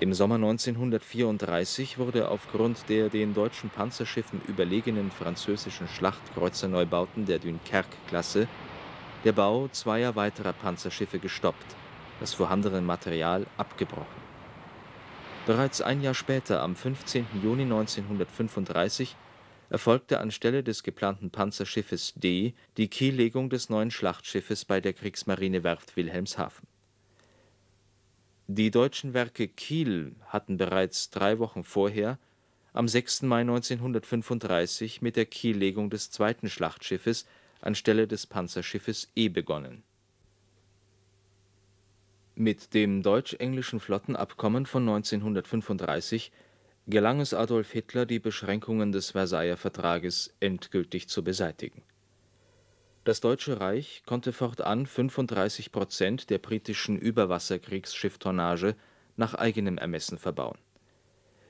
Im Sommer 1934 wurde aufgrund der den deutschen Panzerschiffen überlegenen französischen Schlachtkreuzerneubauten der Dunkerque-Klasse der Bau zweier weiterer Panzerschiffe gestoppt, das vorhandene Material abgebrochen. Bereits ein Jahr später, am 15. Juni 1935, erfolgte anstelle des geplanten Panzerschiffes D die Kiellegung des neuen Schlachtschiffes bei der Kriegsmarinewerft Wilhelmshaven. Die deutschen Werke Kiel hatten bereits drei Wochen vorher, am 6. Mai 1935, mit der Kiellegung des zweiten Schlachtschiffes anstelle des Panzerschiffes E begonnen. Mit dem deutsch-englischen Flottenabkommen von 1935 gelang es Adolf Hitler, die Beschränkungen des Versailler Vertrages endgültig zu beseitigen. Das Deutsche Reich konnte fortan 35 Prozent der britischen Überwasserkriegsschiffstonnage nach eigenem Ermessen verbauen.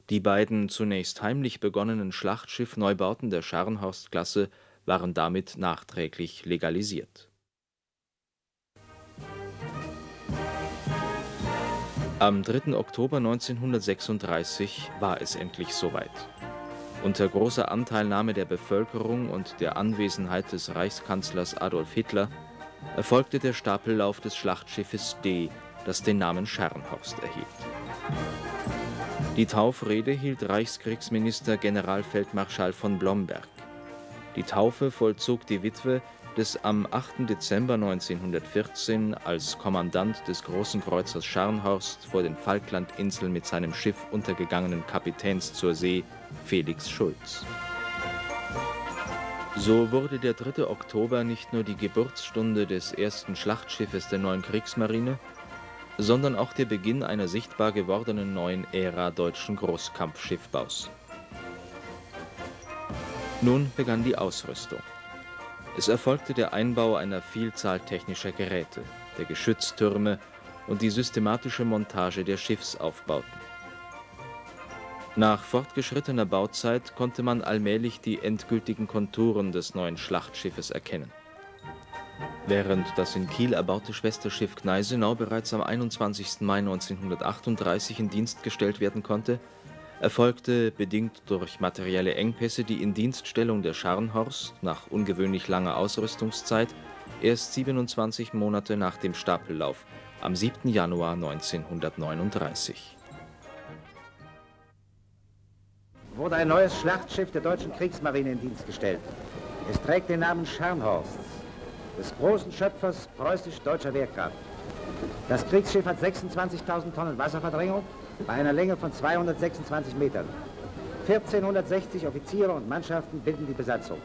Die beiden zunächst heimlich begonnenen Schlachtschiff-Neubauten der Scharnhorst-Klasse waren damit nachträglich legalisiert. Am 3. Oktober 1936 war es endlich soweit. Unter großer Anteilnahme der Bevölkerung und der Anwesenheit des Reichskanzlers Adolf Hitler erfolgte der Stapellauf des Schlachtschiffes D, das den Namen Scharnhorst erhielt. Die Taufrede hielt Reichskriegsminister Generalfeldmarschall von Blomberg. Die Taufe vollzog die Witwe des am 8. Dezember 1914 als Kommandant des Großen Kreuzers Scharnhorst vor den Falklandinseln mit seinem Schiff untergegangenen Kapitäns zur See, Felix Schulz. So wurde der 3. Oktober nicht nur die Geburtsstunde des ersten Schlachtschiffes der neuen Kriegsmarine, sondern auch der Beginn einer sichtbar gewordenen neuen Ära deutschen Großkampfschiffbaus. Nun begann die Ausrüstung. Es erfolgte der Einbau einer Vielzahl technischer Geräte, der Geschütztürme und die systematische Montage der Schiffsaufbauten. Nach fortgeschrittener Bauzeit konnte man allmählich die endgültigen Konturen des neuen Schlachtschiffes erkennen. Während das in Kiel erbaute Schwesterschiff Gneisenau bereits am 21. Mai 1938 in Dienst gestellt werden konnte, erfolgte bedingt durch materielle Engpässe die Indienststellung der Scharnhorst nach ungewöhnlich langer Ausrüstungszeit erst 27 Monate nach dem Stapellauf am 7. Januar 1939. Wurde ein neues Schlachtschiff der deutschen Kriegsmarine in Dienst gestellt. Es trägt den Namen Scharnhorst, des großen Schöpfers preußisch-deutscher Wehrkraft. Das Kriegsschiff hat 26.000 Tonnen Wasserverdrängung bei einer Länge von 226 Metern. 1460 Offiziere und Mannschaften bilden die Besatzung.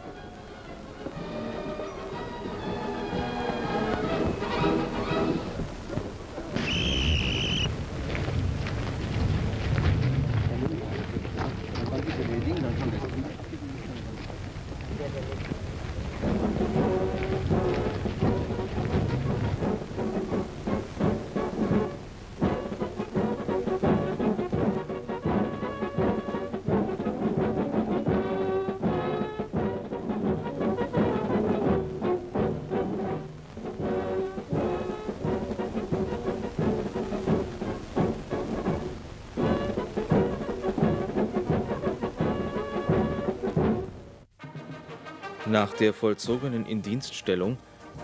Nach der vollzogenen Indienststellung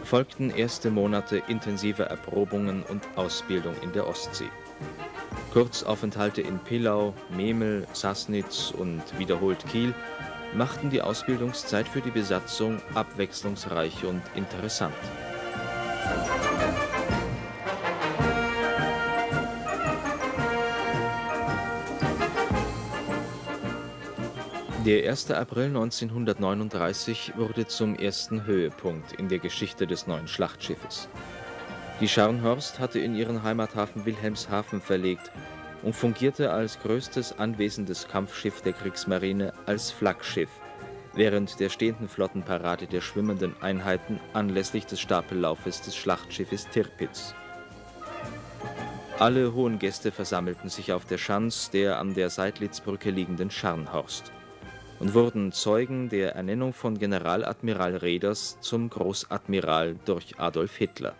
folgten erste Monate intensiver Erprobungen und Ausbildung in der Ostsee. Kurzaufenthalte in Pillau, Memel, Sassnitz und wiederholt Kiel machten die Ausbildungszeit für die Besatzung abwechslungsreich und interessant. Der 1. April 1939 wurde zum ersten Höhepunkt in der Geschichte des neuen Schlachtschiffes. Die Scharnhorst hatte in ihren Heimathafen Wilhelmshaven verlegt und fungierte als größtes anwesendes Kampfschiff der Kriegsmarine als Flaggschiff während der stehenden Flottenparade der schwimmenden Einheiten anlässlich des Stapellaufes des Schlachtschiffes Tirpitz. Alle hohen Gäste versammelten sich auf der Schanz der an der Seidlitzbrücke liegenden Scharnhorst und wurden Zeugen der Ernennung von Generaladmiral Reders zum Großadmiral durch Adolf Hitler.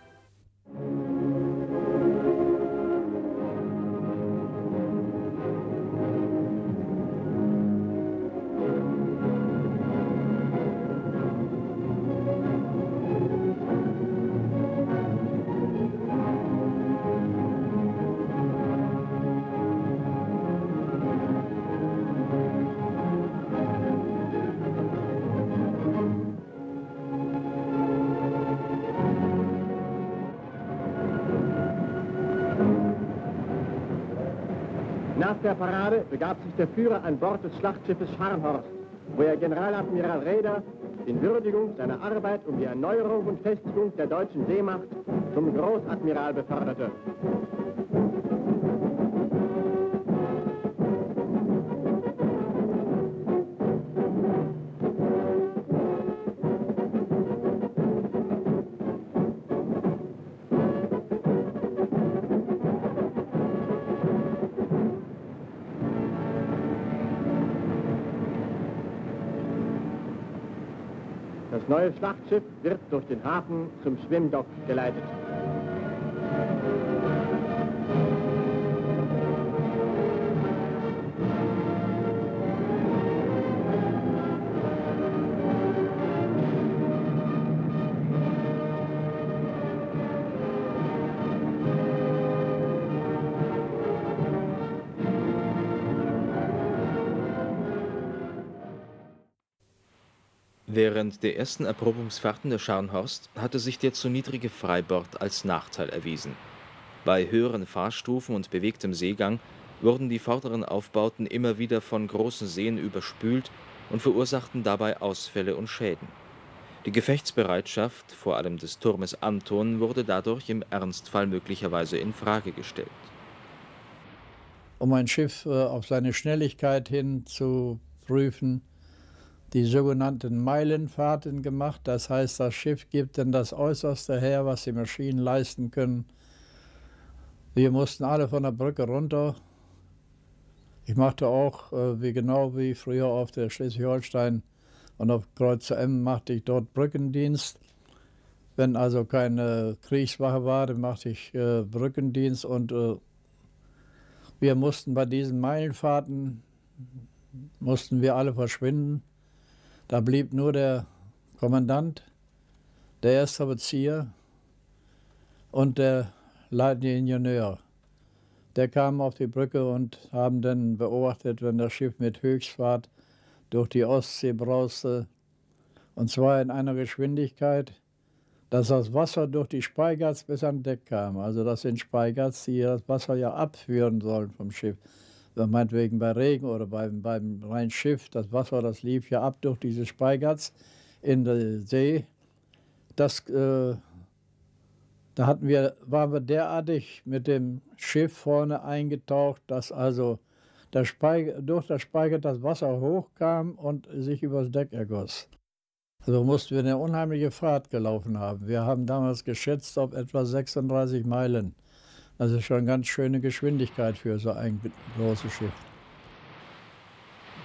Begab sich der Führer an Bord des Schlachtschiffes Scharnhorst, wo er Generaladmiral Räder in Würdigung seiner Arbeit um die Erneuerung und Festigung der deutschen Seemacht zum Großadmiral beförderte. Das neue Schlachtschiff wird durch den Hafen zum Schwimmdock geleitet. Während der ersten Erprobungsfahrten der Scharnhorst hatte sich der zu niedrige Freibord als Nachteil erwiesen. Bei höheren Fahrstufen und bewegtem Seegang wurden die vorderen Aufbauten immer wieder von großen Seen überspült und verursachten dabei Ausfälle und Schäden. Die Gefechtsbereitschaft, vor allem des Turmes Anton, wurde dadurch im Ernstfall möglicherweise in Frage gestellt. Um ein Schiff äh, auf seine Schnelligkeit hin zu prüfen, die sogenannten Meilenfahrten gemacht. Das heißt, das Schiff gibt dann das Äußerste her, was die Maschinen leisten können. Wir mussten alle von der Brücke runter. Ich machte auch, äh, wie genau wie früher auf der Schleswig-Holstein und auf Kreuz M machte ich dort Brückendienst. Wenn also keine Kriegswache war, dann machte ich äh, Brückendienst und äh, wir mussten bei diesen Meilenfahrten, mussten wir alle verschwinden. Da blieb nur der Kommandant, der erste Offizier und der leitende Ingenieur. Der kam auf die Brücke und haben dann beobachtet, wenn das Schiff mit Höchstfahrt durch die Ostsee brauste, und zwar in einer Geschwindigkeit, dass das Wasser durch die Speigatz bis an Deck kam. Also das sind Speigatz, die das Wasser ja abführen sollen vom Schiff meinetwegen bei Regen oder beim, beim Rheinschiff, das Wasser, das lief ja ab durch diese Speigatz in der See. Das, äh, da hatten wir, waren wir derartig mit dem Schiff vorne eingetaucht, dass also der durch das Speigat das Wasser hochkam und sich übers Deck ergoss. Also mussten wir eine unheimliche Fahrt gelaufen haben. Wir haben damals geschätzt auf etwa 36 Meilen. Also schon eine ganz schöne Geschwindigkeit für so ein großes Schiff.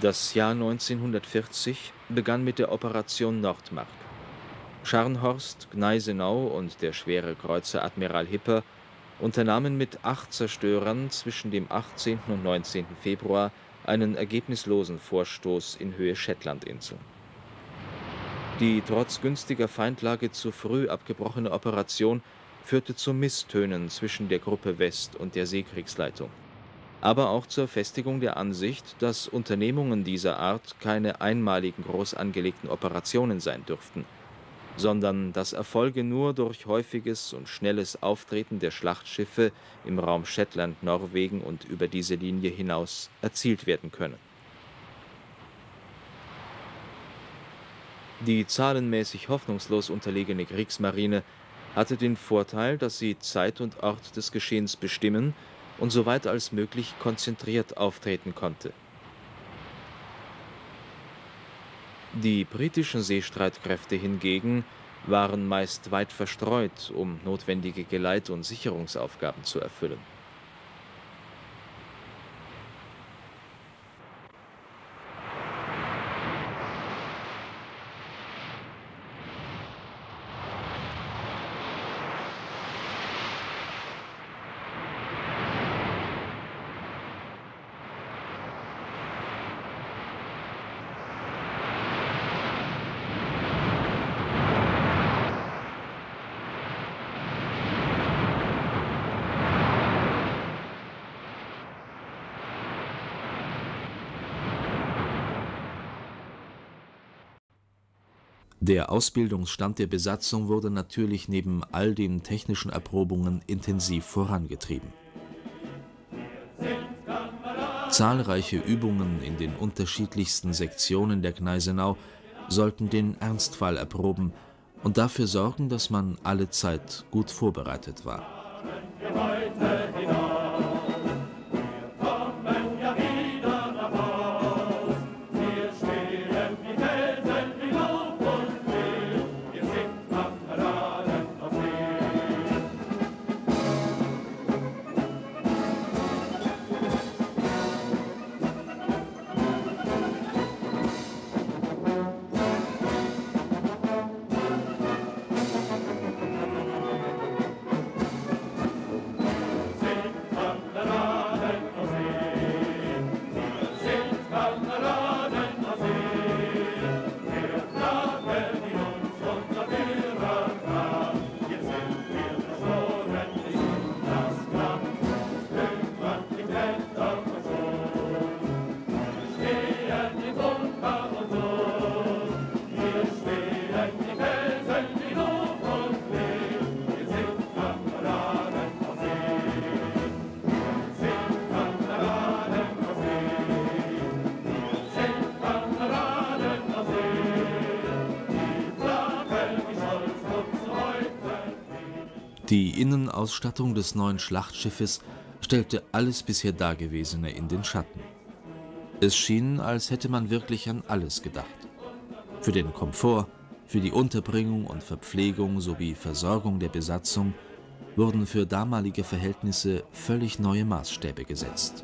Das Jahr 1940 begann mit der Operation Nordmark. Scharnhorst, Gneisenau und der schwere Kreuzer Admiral Hipper unternahmen mit acht Zerstörern zwischen dem 18. und 19. Februar einen ergebnislosen Vorstoß in Höhe Shetlandinseln. Die trotz günstiger Feindlage zu früh abgebrochene Operation führte zu Misstönen zwischen der Gruppe West und der Seekriegsleitung, aber auch zur Festigung der Ansicht, dass Unternehmungen dieser Art keine einmaligen groß angelegten Operationen sein dürften, sondern dass Erfolge nur durch häufiges und schnelles Auftreten der Schlachtschiffe im Raum Shetland, Norwegen und über diese Linie hinaus erzielt werden können. Die zahlenmäßig hoffnungslos unterlegene Kriegsmarine hatte den Vorteil, dass sie Zeit und Ort des Geschehens bestimmen und soweit als möglich konzentriert auftreten konnte. Die britischen Seestreitkräfte hingegen waren meist weit verstreut, um notwendige Geleit- und Sicherungsaufgaben zu erfüllen. Der Ausbildungsstand der Besatzung wurde natürlich neben all den technischen Erprobungen intensiv vorangetrieben. Zahlreiche Übungen in den unterschiedlichsten Sektionen der Gneisenau sollten den Ernstfall erproben und dafür sorgen, dass man allezeit gut vorbereitet war. Die Innenausstattung des neuen Schlachtschiffes stellte alles bisher Dagewesene in den Schatten. Es schien, als hätte man wirklich an alles gedacht. Für den Komfort, für die Unterbringung und Verpflegung sowie Versorgung der Besatzung wurden für damalige Verhältnisse völlig neue Maßstäbe gesetzt.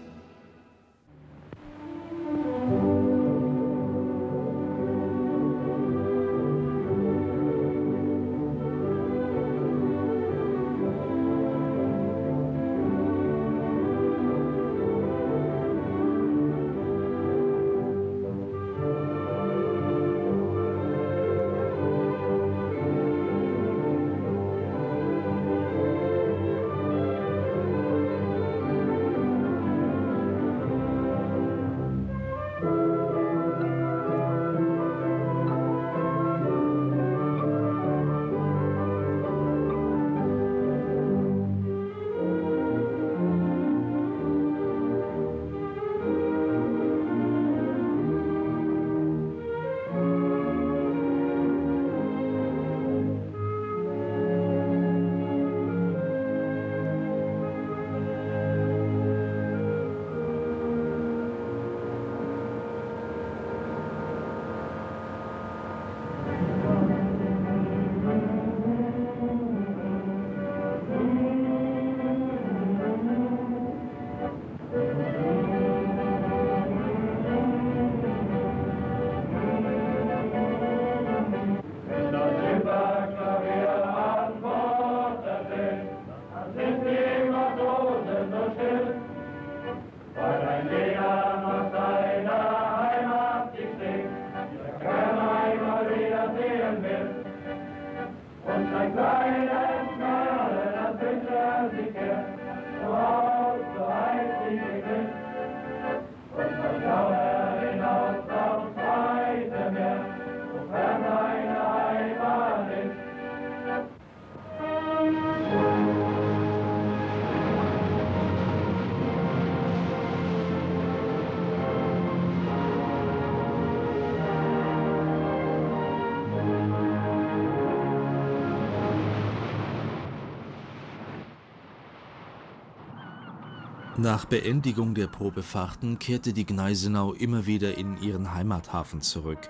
Nach Beendigung der Probefahrten kehrte die Gneisenau immer wieder in ihren Heimathafen zurück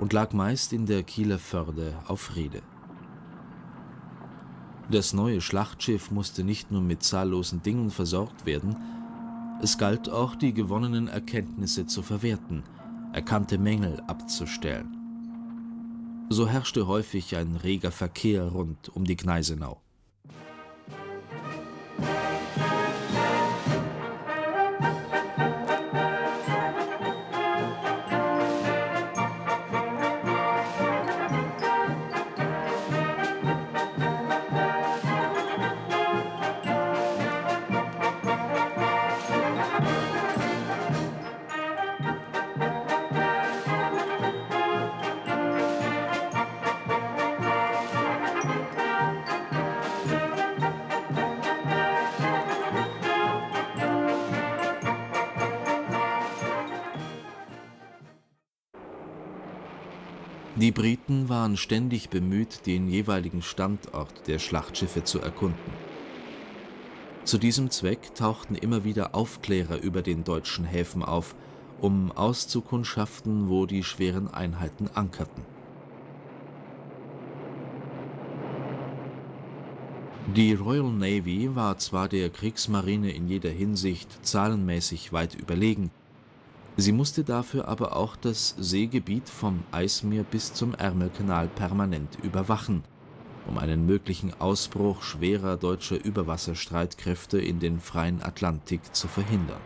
und lag meist in der Kieler Förde auf Rede. Das neue Schlachtschiff musste nicht nur mit zahllosen Dingen versorgt werden, es galt auch, die gewonnenen Erkenntnisse zu verwerten, erkannte Mängel abzustellen. So herrschte häufig ein reger Verkehr rund um die Gneisenau. Die Briten waren ständig bemüht, den jeweiligen Standort der Schlachtschiffe zu erkunden. Zu diesem Zweck tauchten immer wieder Aufklärer über den deutschen Häfen auf, um auszukundschaften, wo die schweren Einheiten ankerten. Die Royal Navy war zwar der Kriegsmarine in jeder Hinsicht zahlenmäßig weit überlegen, sie musste dafür aber auch das Seegebiet vom Eismeer bis zum Ärmelkanal permanent überwachen, um einen möglichen Ausbruch schwerer deutscher Überwasserstreitkräfte in den freien Atlantik zu verhindern.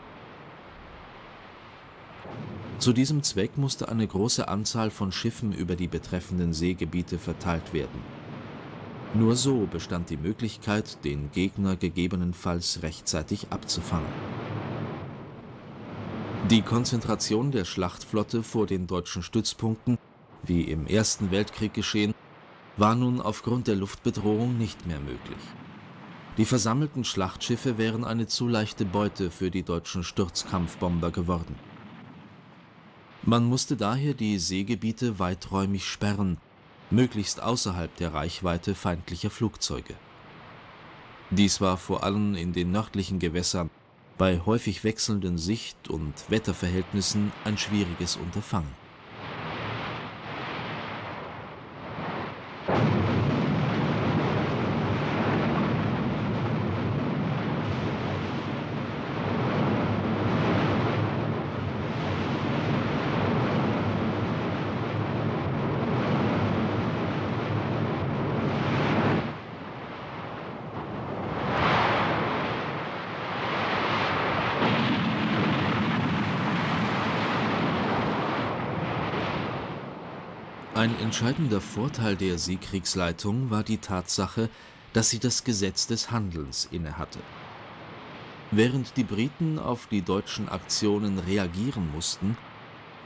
Zu diesem Zweck musste eine große Anzahl von Schiffen über die betreffenden Seegebiete verteilt werden nur so bestand die Möglichkeit, den Gegner gegebenenfalls rechtzeitig abzufangen. Die Konzentration der Schlachtflotte vor den deutschen Stützpunkten, wie im Ersten Weltkrieg geschehen, war nun aufgrund der Luftbedrohung nicht mehr möglich. Die versammelten Schlachtschiffe wären eine zu leichte Beute für die deutschen Sturzkampfbomber geworden. Man musste daher die Seegebiete weiträumig sperren möglichst außerhalb der Reichweite feindlicher Flugzeuge. Dies war vor allem in den nördlichen Gewässern bei häufig wechselnden Sicht- und Wetterverhältnissen ein schwieriges Unterfangen. Ein entscheidender Vorteil der Seekriegsleitung war die Tatsache, dass sie das Gesetz des Handelns innehatte. Während die Briten auf die deutschen Aktionen reagieren mussten,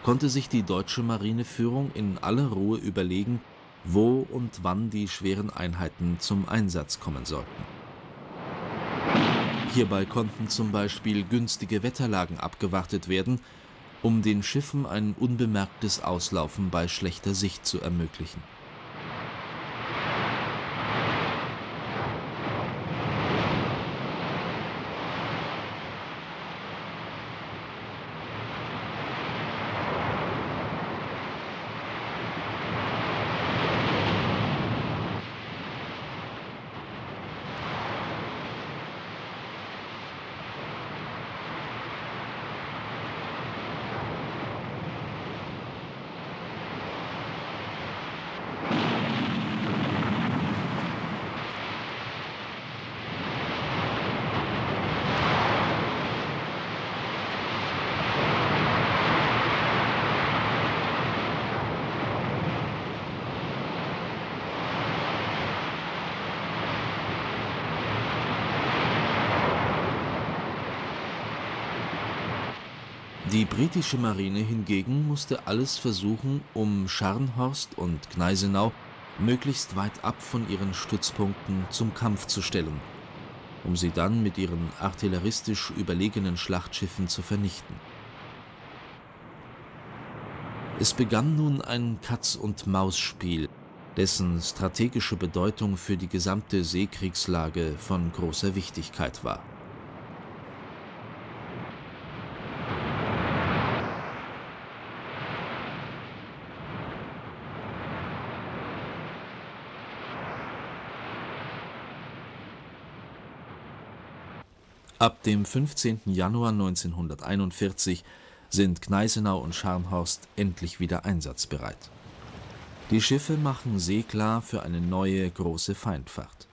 konnte sich die deutsche Marineführung in aller Ruhe überlegen, wo und wann die schweren Einheiten zum Einsatz kommen sollten. Hierbei konnten zum Beispiel günstige Wetterlagen abgewartet werden um den Schiffen ein unbemerktes Auslaufen bei schlechter Sicht zu ermöglichen Die britische Marine hingegen musste alles versuchen, um Scharnhorst und Gneisenau möglichst weit ab von ihren Stützpunkten zum Kampf zu stellen, um sie dann mit ihren artilleristisch überlegenen Schlachtschiffen zu vernichten. Es begann nun ein Katz-und-Maus-Spiel, dessen strategische Bedeutung für die gesamte Seekriegslage von großer Wichtigkeit war Ab dem 15. Januar 1941 sind Gneisenau und Scharnhorst endlich wieder einsatzbereit. Die Schiffe machen seeklar für eine neue große Feindfahrt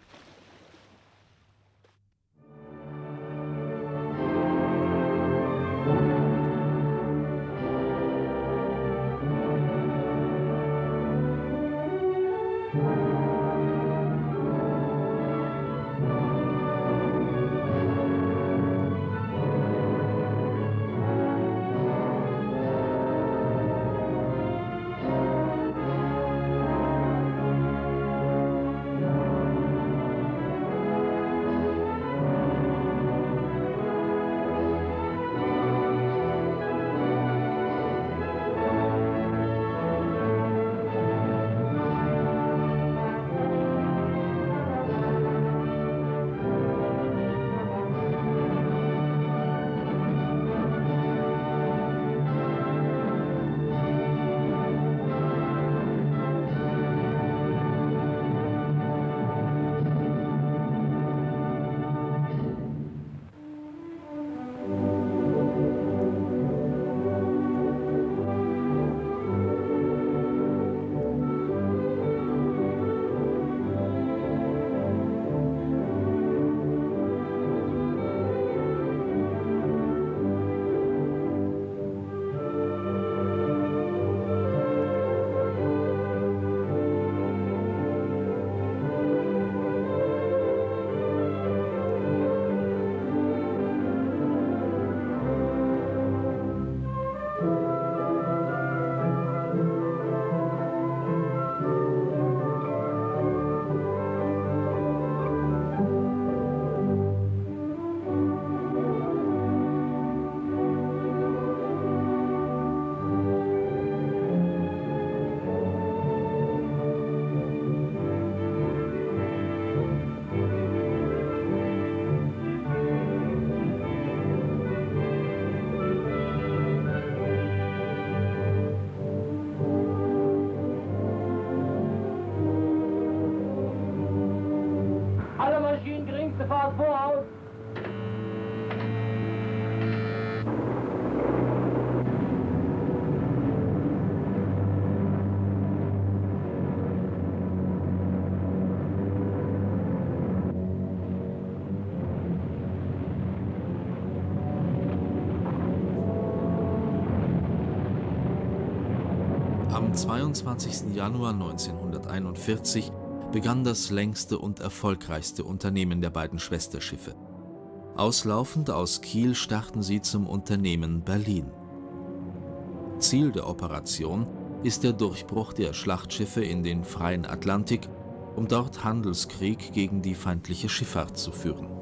Grad voraus. Am 22. Januar 1941 begann das längste und erfolgreichste Unternehmen der beiden Schwesterschiffe. Auslaufend aus Kiel starten sie zum Unternehmen Berlin. Ziel der Operation ist der Durchbruch der Schlachtschiffe in den freien Atlantik, um dort Handelskrieg gegen die feindliche Schifffahrt zu führen.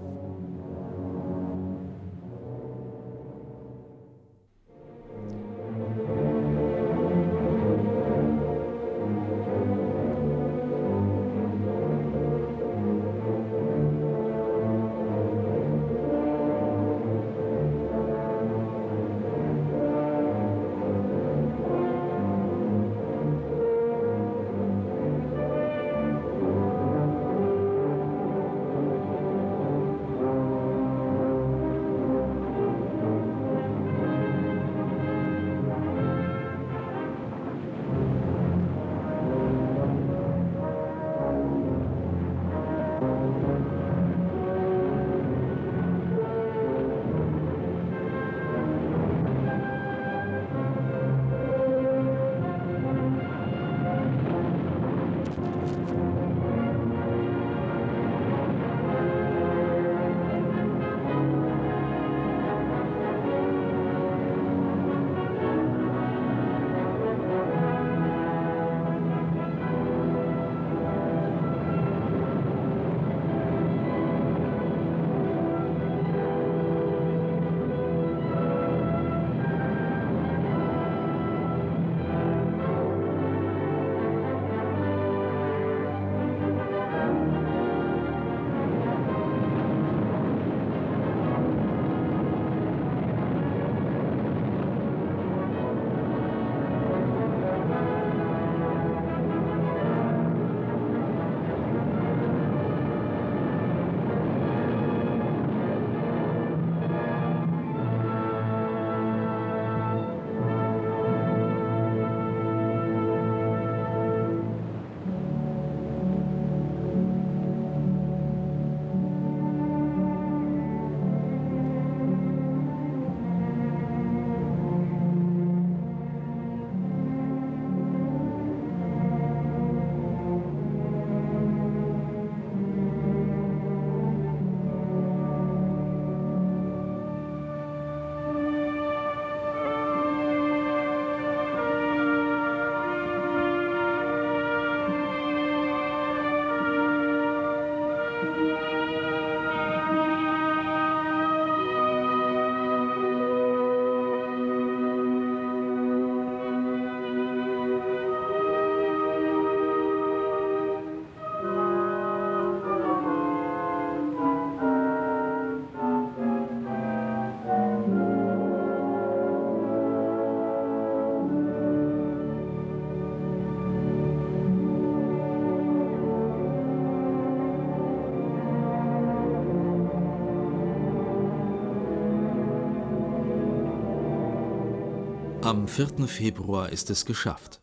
Am 4. Februar ist es geschafft.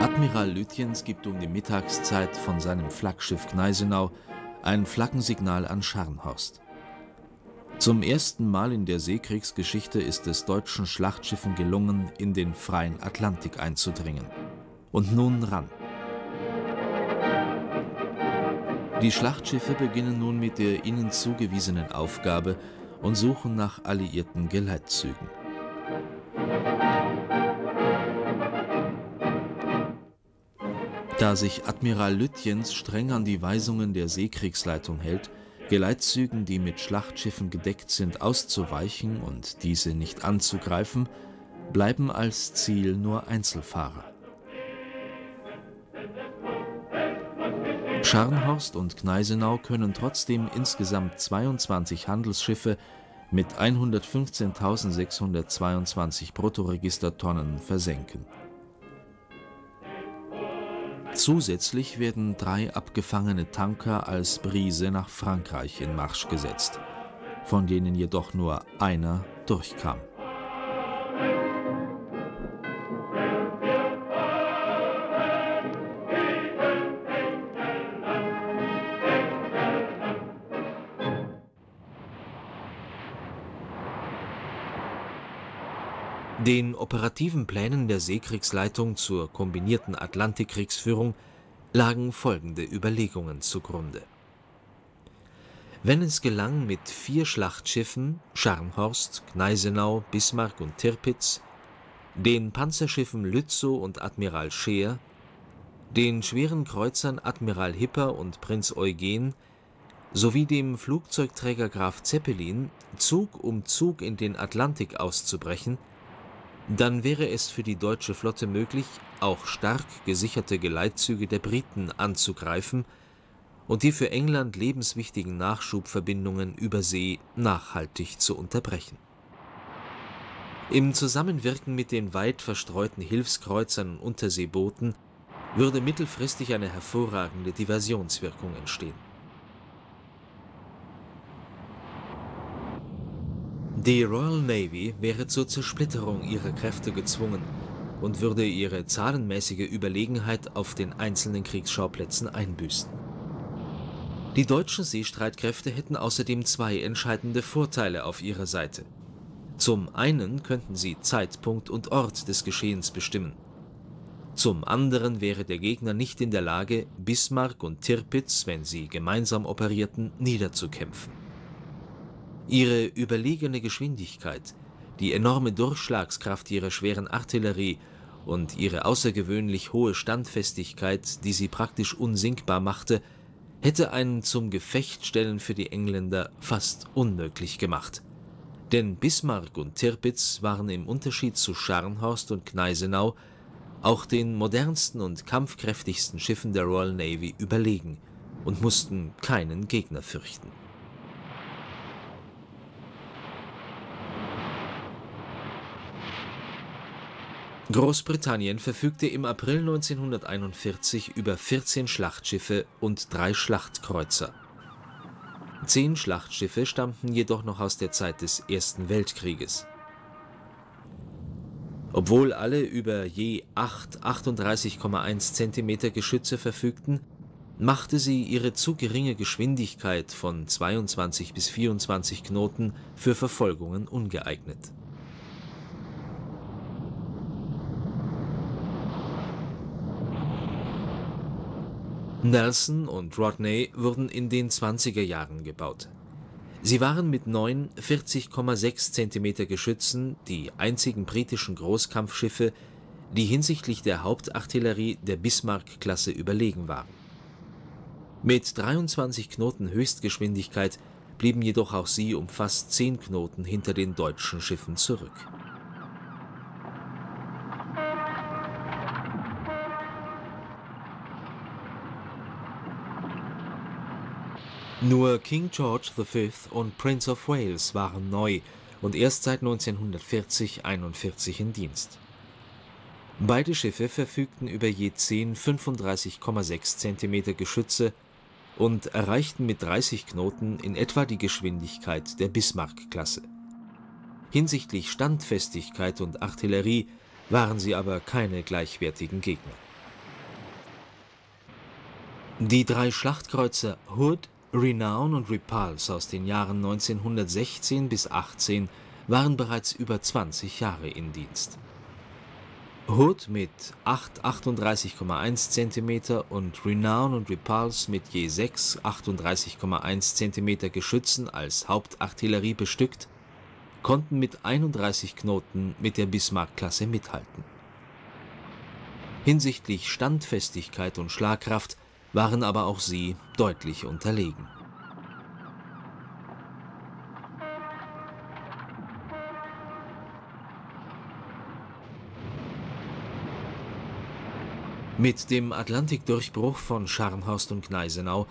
Admiral Lütjens gibt um die Mittagszeit von seinem Flaggschiff Gneisenau ein Flaggensignal an Scharnhorst. Zum ersten Mal in der Seekriegsgeschichte ist es deutschen Schlachtschiffen gelungen, in den freien Atlantik einzudringen. Und nun ran. Die Schlachtschiffe beginnen nun mit der ihnen zugewiesenen Aufgabe und suchen nach alliierten Geleitzügen. Da sich Admiral Lütjens streng an die Weisungen der Seekriegsleitung hält, Geleitzügen, die mit Schlachtschiffen gedeckt sind, auszuweichen und diese nicht anzugreifen, bleiben als Ziel nur Einzelfahrer. Scharnhorst und Gneisenau können trotzdem insgesamt 22 Handelsschiffe mit 115.622 Bruttoregistertonnen versenken Zusätzlich werden drei abgefangene Tanker als Brise nach Frankreich in Marsch gesetzt, von denen jedoch nur einer durchkam. Den operativen Plänen der Seekriegsleitung zur kombinierten Atlantikkriegsführung lagen folgende Überlegungen zugrunde: Wenn es gelang, mit vier Schlachtschiffen (Scharnhorst, Gneisenau, Bismarck und Tirpitz), den Panzerschiffen Lützow und Admiral Scheer, den schweren Kreuzern Admiral Hipper und Prinz Eugen sowie dem Flugzeugträger Graf Zeppelin Zug um Zug in den Atlantik auszubrechen dann wäre es für die deutsche Flotte möglich, auch stark gesicherte Geleitzüge der Briten anzugreifen und die für England lebenswichtigen Nachschubverbindungen über See nachhaltig zu unterbrechen. Im Zusammenwirken mit den weit verstreuten Hilfskreuzern und Unterseebooten würde mittelfristig eine hervorragende Diversionswirkung entstehen Die Royal Navy wäre zur Zersplitterung ihrer Kräfte gezwungen und würde ihre zahlenmäßige Überlegenheit auf den einzelnen Kriegsschauplätzen einbüßen. Die deutschen Seestreitkräfte hätten außerdem zwei entscheidende Vorteile auf ihrer Seite. Zum einen könnten sie Zeitpunkt und Ort des Geschehens bestimmen. Zum anderen wäre der Gegner nicht in der Lage, Bismarck und Tirpitz, wenn sie gemeinsam operierten, niederzukämpfen Ihre überlegene Geschwindigkeit, die enorme Durchschlagskraft ihrer schweren Artillerie und ihre außergewöhnlich hohe Standfestigkeit, die sie praktisch unsinkbar machte, hätte ein zum Gefechtstellen für die Engländer fast unmöglich gemacht. Denn Bismarck und Tirpitz waren im Unterschied zu Scharnhorst und Gneisenau auch den modernsten und kampfkräftigsten Schiffen der Royal Navy überlegen und mussten keinen Gegner fürchten Großbritannien verfügte im April 1941 über 14 Schlachtschiffe und drei Schlachtkreuzer. Zehn Schlachtschiffe stammten jedoch noch aus der Zeit des Ersten Weltkrieges. Obwohl alle über je acht 38,1 cm Geschütze verfügten, machte sie ihre zu geringe Geschwindigkeit von 22 bis 24 Knoten für Verfolgungen ungeeignet Nelson und Rodney wurden in den 20er Jahren gebaut. Sie waren mit neun 40,6 cm Geschützen die einzigen britischen Großkampfschiffe, die hinsichtlich der Hauptartillerie der Bismarck-Klasse überlegen waren. Mit 23 Knoten Höchstgeschwindigkeit blieben jedoch auch sie um fast 10 Knoten hinter den deutschen Schiffen zurück Nur King George V. und Prince of Wales waren neu und erst seit 1940/41 in Dienst. Beide Schiffe verfügten über je zehn 35,6 cm Geschütze und erreichten mit 30 Knoten in etwa die Geschwindigkeit der Bismarck-Klasse. Hinsichtlich Standfestigkeit und Artillerie waren sie aber keine gleichwertigen Gegner. Die drei Schlachtkreuzer Hood, Renown und Repulse aus den Jahren 1916 bis 18 waren bereits über 20 Jahre in Dienst. Hood mit 8 38,1 cm und Renown und Repulse mit je 6 38,1 cm Geschützen als Hauptartillerie bestückt, konnten mit 31 Knoten mit der Bismarck-Klasse mithalten. Hinsichtlich Standfestigkeit und Schlagkraft waren aber auch sie deutlich unterlegen. Mit dem Atlantikdurchbruch von Scharnhorst und Gneisenau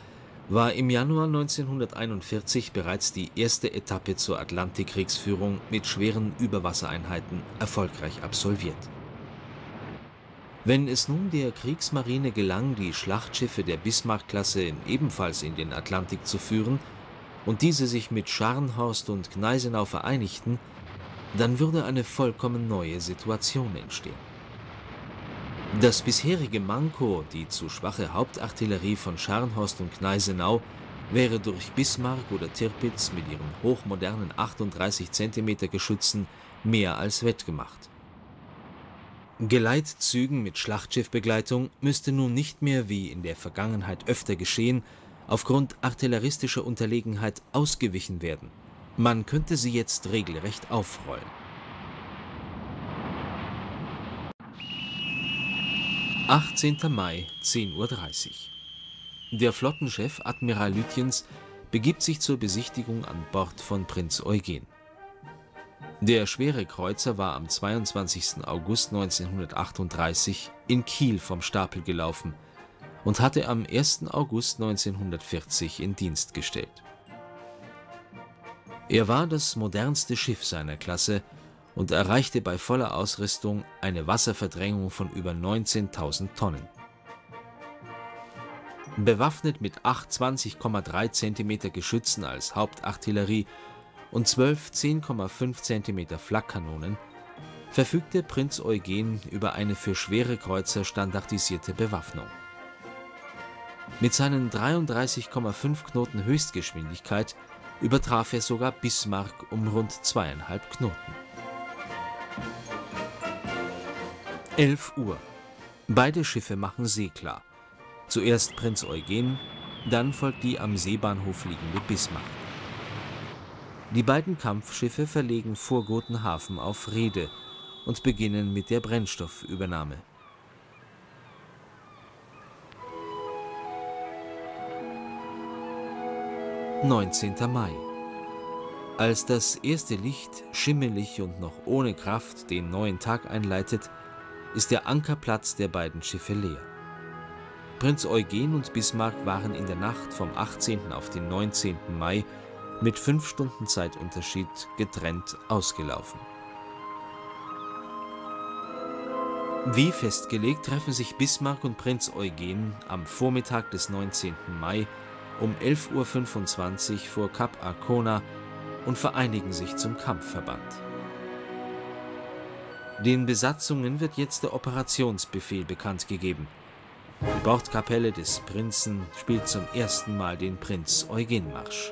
war im Januar 1941 bereits die erste Etappe zur Atlantikkriegsführung mit schweren Überwassereinheiten erfolgreich absolviert Wenn es nun der Kriegsmarine gelang, die Schlachtschiffe der Bismarck-Klasse ebenfalls in den Atlantik zu führen und diese sich mit Scharnhorst und Gneisenau vereinigten, dann würde eine vollkommen neue Situation entstehen. Das bisherige Manko, die zu schwache Hauptartillerie von Scharnhorst und Gneisenau, wäre durch Bismarck oder Tirpitz mit ihren hochmodernen 38 cm Geschützen mehr als wettgemacht. Geleitzügen mit Schlachtschiffbegleitung müsste nun nicht mehr wie in der Vergangenheit öfter geschehen, aufgrund artilleristischer Unterlegenheit ausgewichen werden. Man könnte sie jetzt regelrecht aufrollen. Achtzehnter Mai, 10.30 Uhr. Der Flottenchef Admiral Lütjens begibt sich zur Besichtigung an Bord von Prinz Eugen. Der schwere Kreuzer war am 22. August 1938 in Kiel vom Stapel gelaufen und hatte am 1. August 1940 in Dienst gestellt. Er war das modernste Schiff seiner Klasse und erreichte bei voller Ausrüstung eine Wasserverdrängung von über 19.000 Tonnen. Bewaffnet mit acht 20,3 cm Geschützen als Hauptartillerie und zwölf 10,5 cm Flakkanonen verfügte Prinz Eugen über eine für schwere Kreuzer standardisierte Bewaffnung. Mit seinen 33,5 Knoten Höchstgeschwindigkeit übertraf er sogar Bismarck um rund zweieinhalb Knoten. 11 Uhr. Beide Schiffe machen seeklar. Zuerst Prinz Eugen, dann folgt die am Seebahnhof liegende Bismarck. Die beiden Kampfschiffe verlegen vor Gotenhafen auf Rede und beginnen mit der Brennstoffübernahme. Neunzehnter Mai Als das erste Licht schimmelig und noch ohne Kraft den neuen Tag einleitet, ist der Ankerplatz der beiden Schiffe leer. Prinz Eugen und Bismarck waren in der Nacht vom 18. auf den 19. Mai mit fünf Stunden Zeitunterschied getrennt ausgelaufen. Wie festgelegt treffen sich Bismarck und Prinz Eugen am Vormittag des 19. Mai um 11.25 Uhr vor Kap Arkona und vereinigen sich zum Kampfverband. Den Besatzungen wird jetzt der Operationsbefehl bekannt gegeben. Die Bordkapelle des Prinzen spielt zum ersten Mal den Prinz-Eugen-Marsch.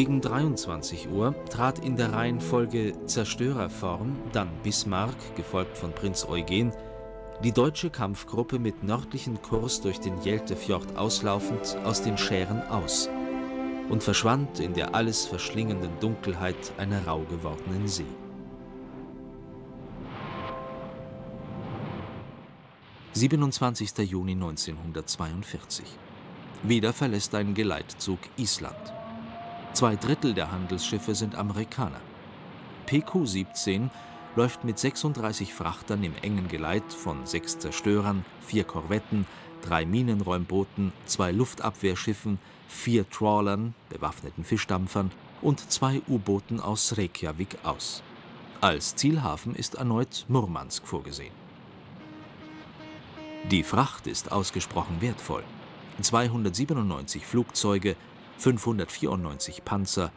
Gegen 23 Uhr trat in der Reihenfolge Zerstörerform, dann Bismarck, gefolgt von Prinz Eugen, die deutsche Kampfgruppe mit nördlichen Kurs durch den Jeltefjord auslaufend aus den Schären aus und verschwand in der alles verschlingenden Dunkelheit einer rau gewordenen See. »27. Juni 1942. Wieder verlässt ein Geleitzug Island. Zwei Drittel der Handelsschiffe sind Amerikaner. PQ-17 läuft mit 36 Frachtern im engen Geleit von sechs Zerstörern, vier Korvetten, drei Minenräumbooten, zwei Luftabwehrschiffen, vier Trawlern, bewaffneten Fischdampfern und zwei U-Booten aus Reykjavik aus. Als Zielhafen ist erneut Murmansk vorgesehen. Die Fracht ist ausgesprochen wertvoll. 297 Flugzeuge, 594 Panzer,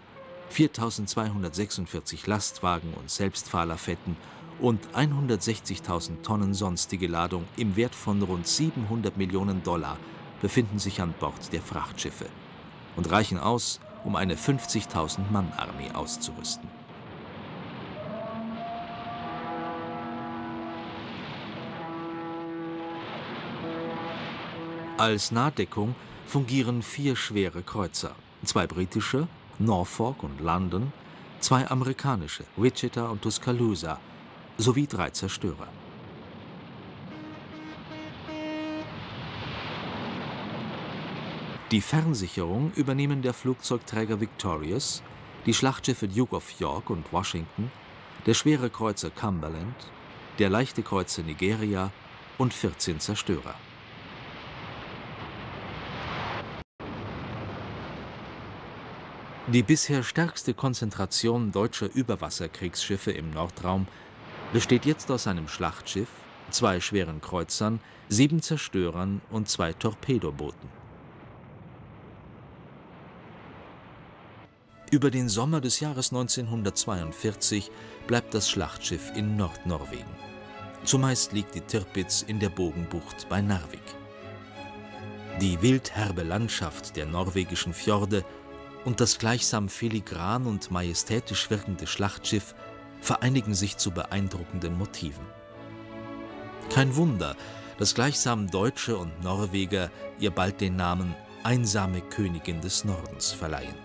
4246 Lastwagen und Selbstfahrlafetten und 160.000 Tonnen sonstige Ladung im Wert von rund 700 Millionen Dollar befinden sich an Bord der Frachtschiffe und reichen aus, um eine 50.000 Mann Armee auszurüsten. Als Nahdeckung fungieren vier schwere Kreuzer, zwei britische, Norfolk und London, zwei amerikanische, Wichita und Tuscaloosa, sowie drei Zerstörer. Die Fernsicherung übernehmen der Flugzeugträger Victorious, die Schlachtschiffe Duke of York und Washington, der schwere Kreuzer Cumberland, der leichte Kreuzer Nigeria und 14 Zerstörer. Die bisher stärkste Konzentration deutscher Überwasserkriegsschiffe im Nordraum besteht jetzt aus einem Schlachtschiff, zwei schweren Kreuzern, sieben Zerstörern und zwei Torpedobooten. Über den Sommer des Jahres 1942 bleibt das Schlachtschiff in Nordnorwegen. Zumeist liegt die Tirpitz in der Bogenbucht bei Narvik. Die wildherbe Landschaft der norwegischen Fjorde und das gleichsam filigran und majestätisch wirkende Schlachtschiff vereinigen sich zu beeindruckenden Motiven. Kein Wunder, dass gleichsam Deutsche und Norweger ihr bald den Namen Einsame Königin des Nordens verleihen.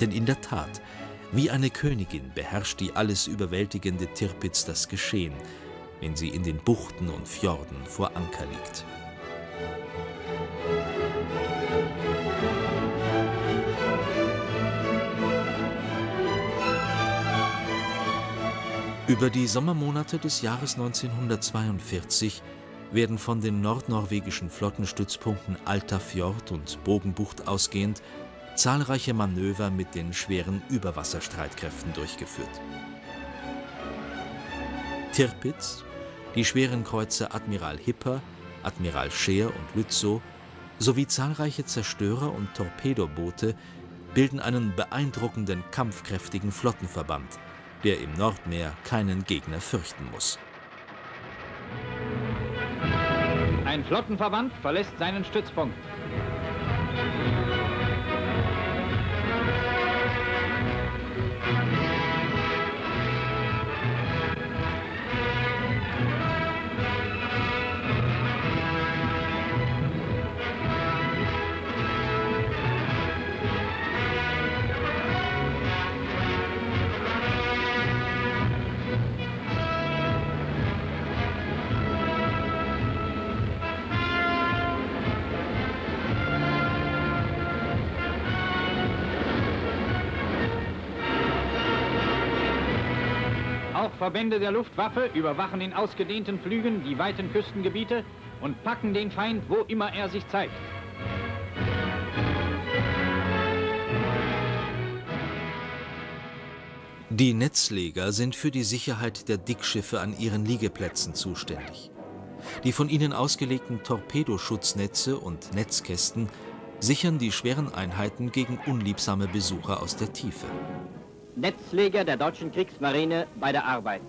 Denn in der Tat, wie eine Königin beherrscht die alles überwältigende Tirpitz das Geschehen, wenn sie in den Buchten und Fjorden vor Anker liegt. Über die Sommermonate des Jahres 1942 werden von den nordnorwegischen Flottenstützpunkten Alta Fjord und Bogenbucht ausgehend zahlreiche Manöver mit den schweren Überwasserstreitkräften durchgeführt. Tirpitz, die schweren Kreuzer Admiral Hipper, Admiral Scheer und Lützow sowie zahlreiche Zerstörer und Torpedoboote bilden einen beeindruckenden kampfkräftigen Flottenverband – der im Nordmeer keinen Gegner fürchten muss. Ein Flottenverband verlässt seinen Stützpunkt. Verbände der Luftwaffe überwachen in ausgedehnten Flügen die weiten Küstengebiete und packen den Feind, wo immer er sich zeigt. Die Netzleger sind für die Sicherheit der Dickschiffe an ihren Liegeplätzen zuständig. Die von ihnen ausgelegten Torpedoschutznetze und Netzkästen sichern die schweren Einheiten gegen unliebsame Besucher aus der Tiefe. Netzleger der deutschen Kriegsmarine bei der Arbeit.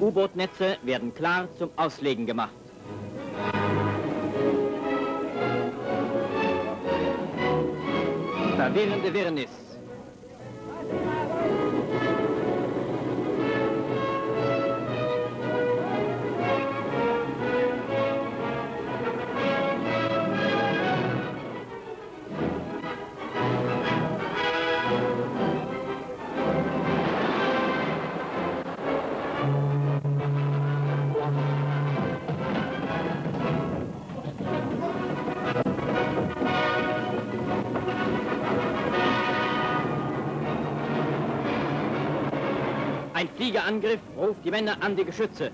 U-Boot-Netze werden klar zum Auslegen gemacht. Verwirrende Wirrnis. Fliegerangriff ruft die Männer an die Geschütze.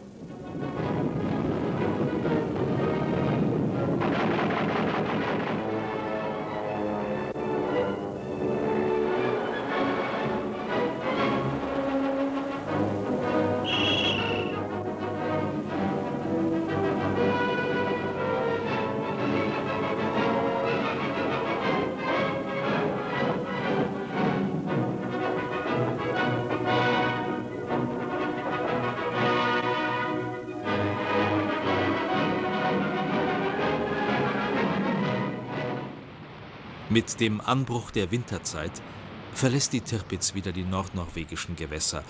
Mit dem Anbruch der Winterzeit verlässt die Tirpitz wieder die nordnorwegischen Gewässer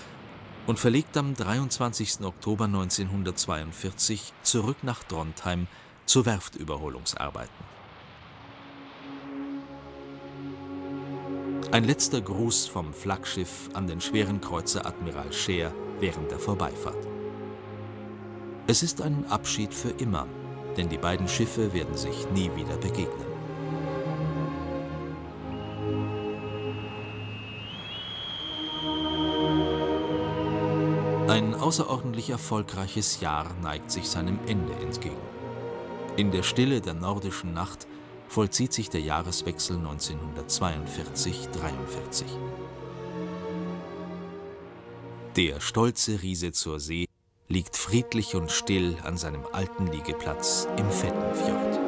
und verlegt am 23. Oktober 1942 zurück nach Trondheim zu Werftüberholungsarbeiten. Ein letzter Gruß vom Flaggschiff an den schweren Kreuzer Admiral Scheer während der Vorbeifahrt. Es ist ein Abschied für immer, denn die beiden Schiffe werden sich nie wieder begegnen. Ein außerordentlich erfolgreiches Jahr neigt sich seinem Ende entgegen. In der Stille der nordischen Nacht vollzieht sich der Jahreswechsel 1942-43. Der stolze Riese zur See liegt friedlich und still an seinem alten Liegeplatz im Fettenfjord.